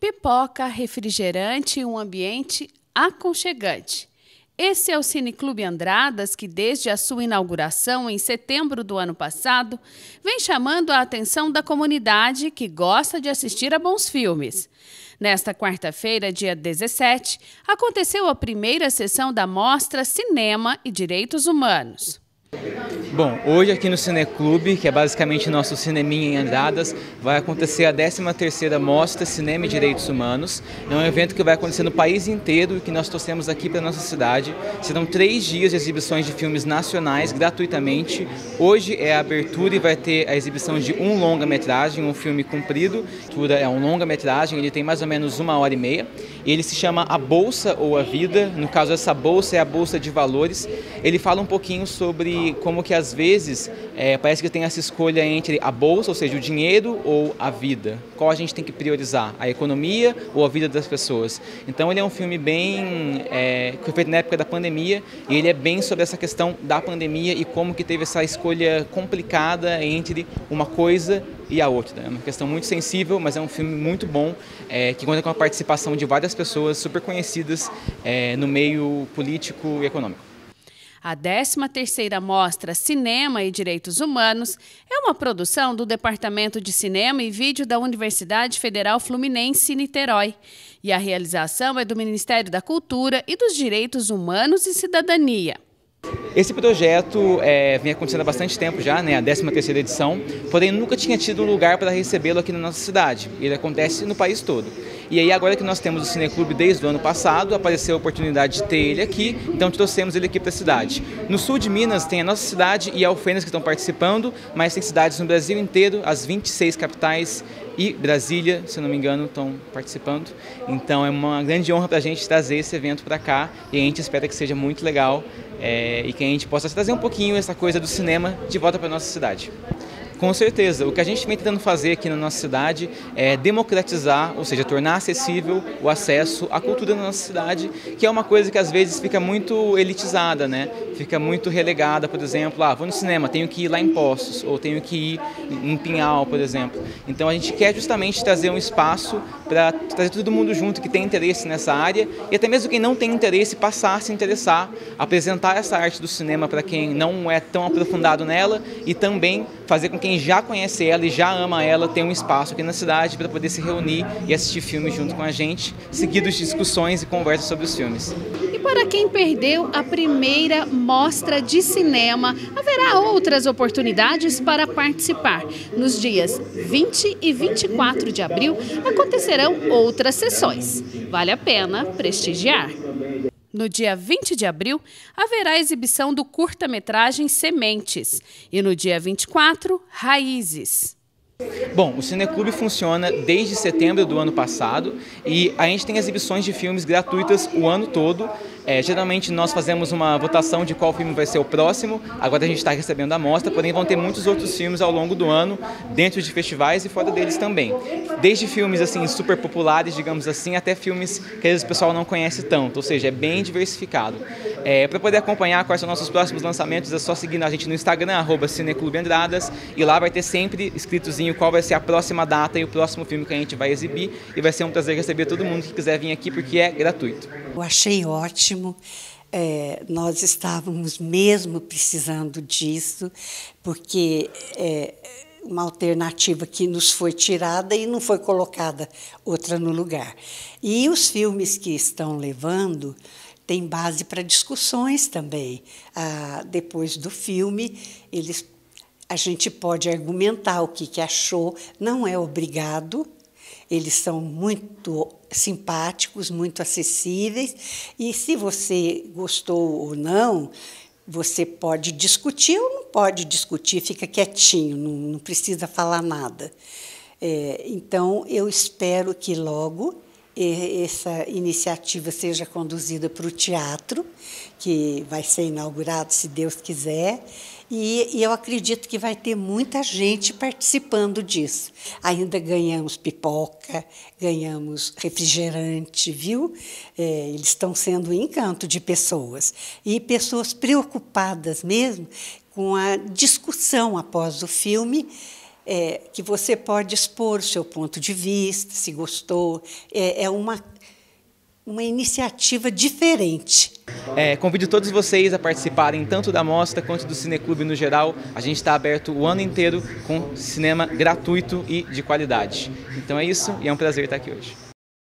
pipoca, refrigerante e um ambiente aconchegante. Esse é o Cineclube Andradas, que desde a sua inauguração em setembro do ano passado, vem chamando a atenção da comunidade que gosta de assistir a bons filmes. Nesta quarta-feira, dia 17, aconteceu a primeira sessão da mostra Cinema e Direitos Humanos. Bom, hoje aqui no Cineclube, que é basicamente nosso cineminha em Andradas, vai acontecer a 13ª Mostra Cinema e Direitos Humanos. É um evento que vai acontecer no país inteiro e que nós trouxemos aqui para nossa cidade. Serão três dias de exibições de filmes nacionais gratuitamente. Hoje é a abertura e vai ter a exibição de um longa-metragem, um filme comprido. É um longa-metragem, ele tem mais ou menos uma hora e meia. Ele se chama A Bolsa ou a Vida. No caso, essa bolsa é a Bolsa de Valores. Ele fala um pouquinho sobre como que às vezes é, parece que tem essa escolha entre a bolsa, ou seja, o dinheiro ou a vida. Qual a gente tem que priorizar? A economia ou a vida das pessoas? Então ele é um filme bem é, que foi feito na época da pandemia e ele é bem sobre essa questão da pandemia e como que teve essa escolha complicada entre uma coisa e a outra. É uma questão muito sensível, mas é um filme muito bom, é, que conta com a participação de várias pessoas super conhecidas é, no meio político e econômico. A 13ª Mostra Cinema e Direitos Humanos é uma produção do Departamento de Cinema e Vídeo da Universidade Federal Fluminense Niterói. E a realização é do Ministério da Cultura e dos Direitos Humanos e Cidadania. Esse projeto é, vem acontecendo há bastante tempo já, né, a 13ª edição, porém nunca tinha tido um lugar para recebê-lo aqui na nossa cidade. Ele acontece no país todo. E aí agora que nós temos o Cineclube desde o ano passado, apareceu a oportunidade de ter ele aqui, então trouxemos ele aqui para a cidade. No sul de Minas tem a nossa cidade e Alfenas que estão participando, mas tem cidades no Brasil inteiro, as 26 capitais e Brasília, se não me engano, estão participando. Então é uma grande honra para a gente trazer esse evento para cá e a gente espera que seja muito legal é, e que a gente possa trazer um pouquinho essa coisa do cinema de volta para nossa cidade. Com certeza. O que a gente vem tentando fazer aqui na nossa cidade é democratizar, ou seja, tornar acessível o acesso à cultura na nossa cidade, que é uma coisa que às vezes fica muito elitizada, né? Fica muito relegada, por exemplo, ah, vou no cinema, tenho que ir lá em Poços, ou tenho que ir em Pinhal, por exemplo. Então a gente quer justamente trazer um espaço para trazer todo mundo junto que tem interesse nessa área e até mesmo quem não tem interesse passar a se interessar, apresentar essa arte do cinema para quem não é tão aprofundado nela e também fazer com que quem já conhece ela e já ama ela tem um espaço aqui na cidade para poder se reunir e assistir filmes junto com a gente, seguidos de discussões e conversas sobre os filmes. E para quem perdeu a primeira mostra de cinema, haverá outras oportunidades para participar. Nos dias 20 e 24 de abril acontecerão outras sessões. Vale a pena prestigiar. No dia 20 de abril, haverá exibição do curta-metragem Sementes e no dia 24, Raízes. Bom, o Cineclube funciona desde setembro do ano passado e a gente tem exibições de filmes gratuitas o ano todo. É, geralmente nós fazemos uma votação de qual filme vai ser o próximo, agora a gente está recebendo a mostra, porém vão ter muitos outros filmes ao longo do ano, dentro de festivais e fora deles também. Desde filmes assim super populares, digamos assim, até filmes que às vezes o pessoal não conhece tanto, ou seja, é bem diversificado. É, Para poder acompanhar quais são nossos próximos lançamentos, é só seguir a gente no Instagram, arroba Andradas, e lá vai ter sempre escritozinho qual vai ser a próxima data e o próximo filme que a gente vai exibir, e vai ser um prazer receber todo mundo que quiser vir aqui, porque é gratuito. Eu achei ótimo. É, nós estávamos mesmo precisando disso, porque é uma alternativa que nos foi tirada e não foi colocada outra no lugar. E os filmes que estão levando tem base para discussões também. Ah, depois do filme, eles, a gente pode argumentar o que, que achou, não é obrigado, eles são muito simpáticos, muito acessíveis, e se você gostou ou não, você pode discutir ou não pode discutir, fica quietinho, não, não precisa falar nada. É, então, eu espero que logo essa iniciativa seja conduzida para o teatro, que vai ser inaugurado, se Deus quiser, e, e, eu acredito que vai ter muita gente participando disso. Ainda ganhamos pipoca, ganhamos refrigerante, viu? É, eles estão sendo um encanto de pessoas. E pessoas preocupadas mesmo com a discussão após o filme é, que você pode expor o seu ponto de vista, se gostou. É, é uma, uma iniciativa diferente. É, convido todos vocês a participarem tanto da mostra quanto do Cineclube no geral. A gente está aberto o ano inteiro com cinema gratuito e de qualidade. Então é isso e é um prazer estar aqui hoje.